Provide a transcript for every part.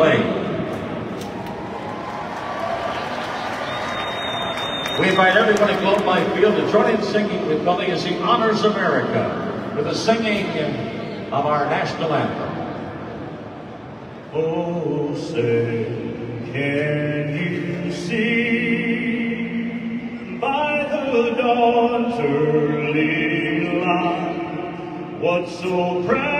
Play. We invite everyone at Globe Life Field to join in singing with Billy as he honors America with the singing of our national anthem. Oh, say, can you see by the dawn's early light what so proudly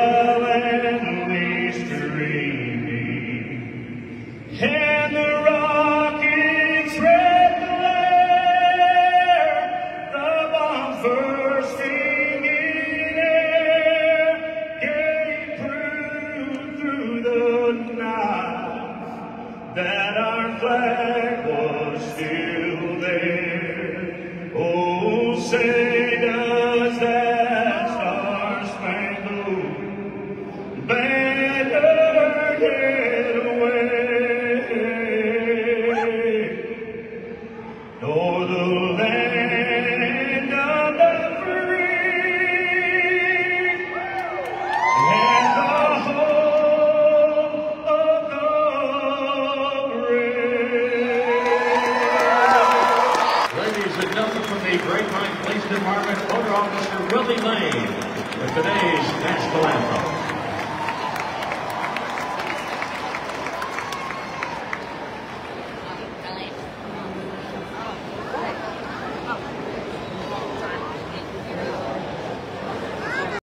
that our flag was still there. Oh, say does that star-spangled banner yet wave o'er the land Ladies from the Grapevine Police Department, Motor Officer Willie Lain with today's national anthem.